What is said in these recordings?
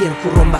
pandang akhir ku rombak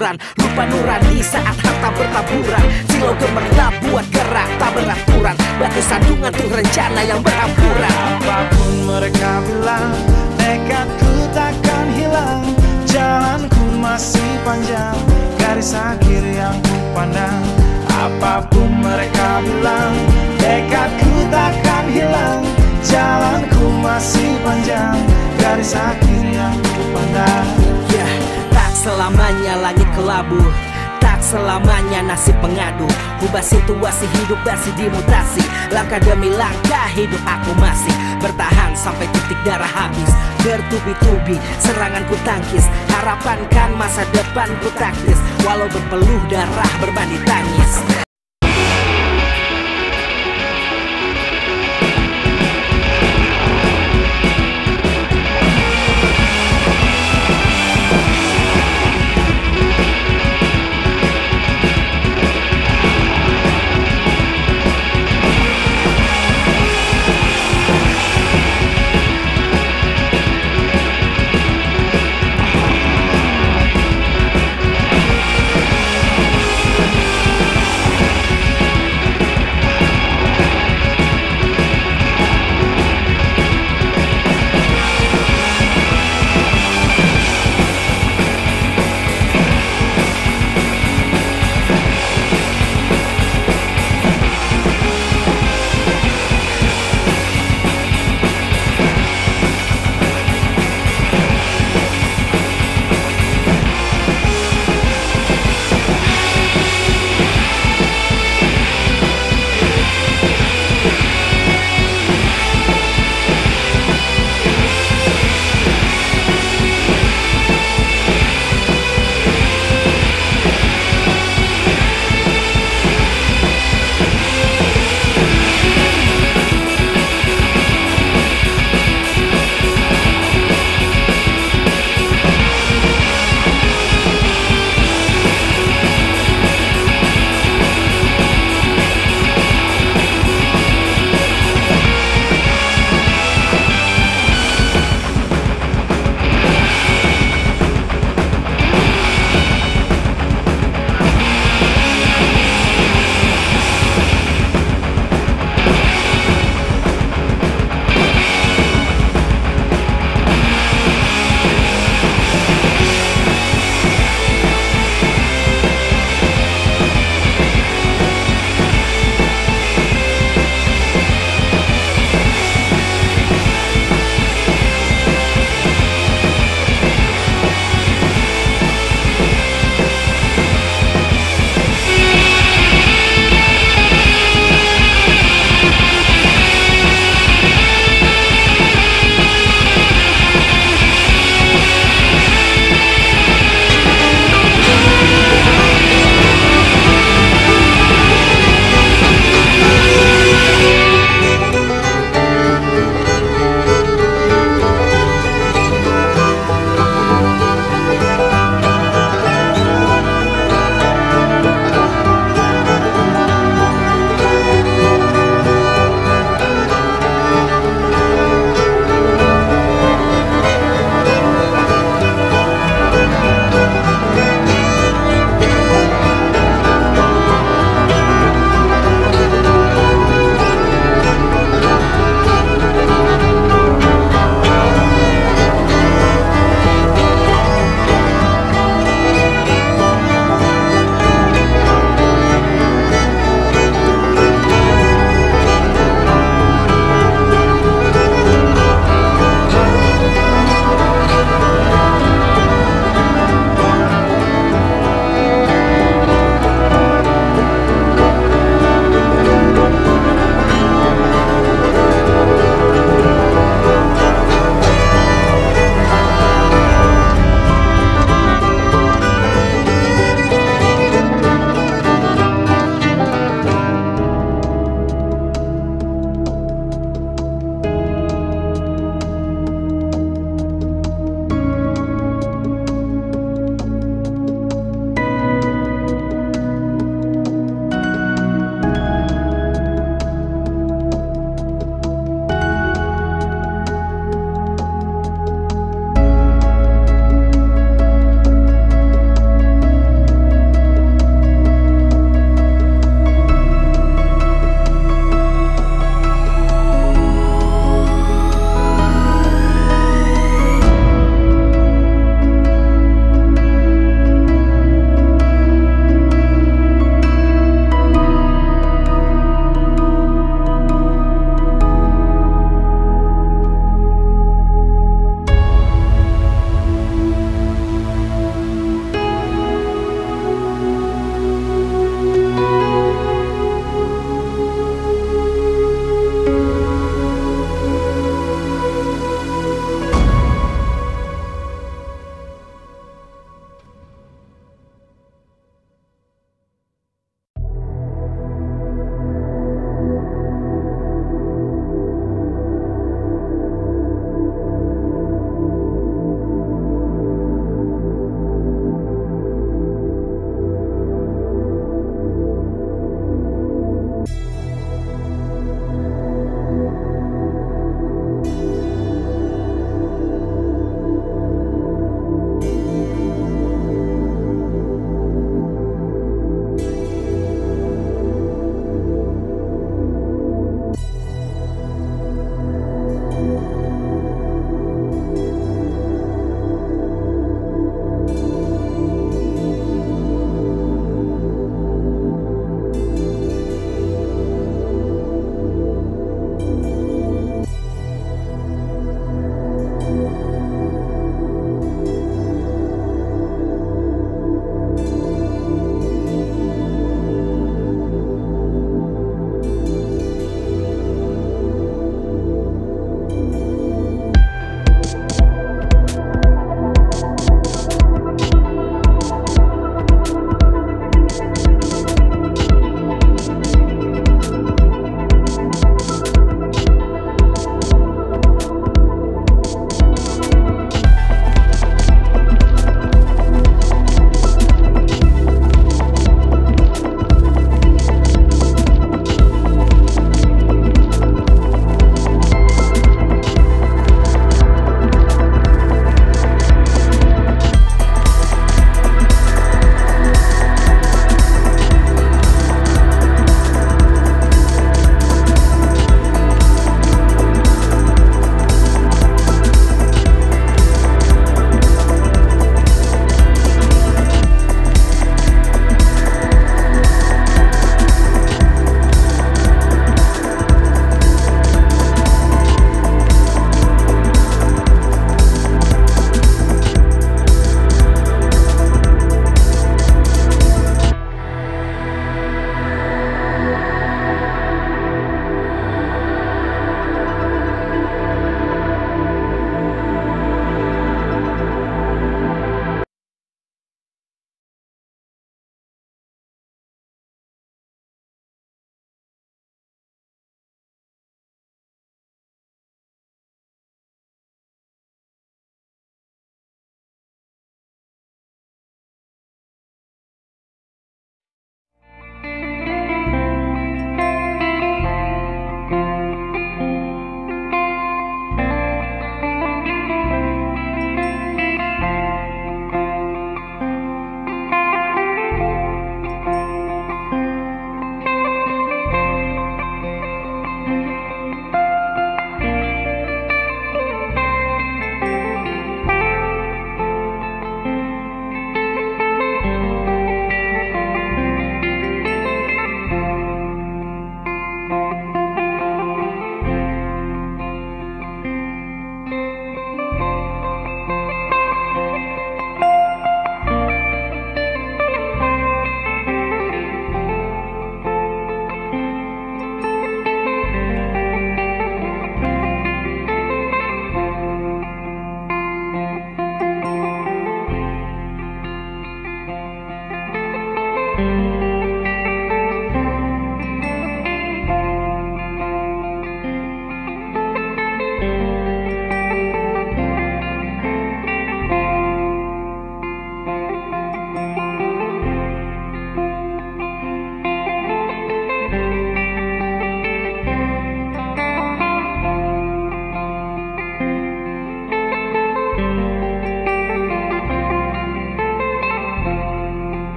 Lupa nurani saat harta bertaburan. Silau gemerlap buat gerak tak beraturan. Batu sandungan tuh rencana yang berampuran Apa pun mereka bilang Tekadku takkan hilang. Jalanku masih panjang Garis akhir yang ku pandang. Apa pun mereka bilang Tekadku takkan hilang. Jalanku masih panjang Garis akhir yang ku pandang tak selamanya langit kelabu. Tak selamanya nasib pengadu. Ubah situasi hidup masih dimutasi. Langkah demi langkah hidup aku masih. Bertahan sampai titik darah habis. Bertubi-tubi serangan ku tangkis. Harapan kan masa depan ku taktis. Walau berpeluh darah berbanding tangis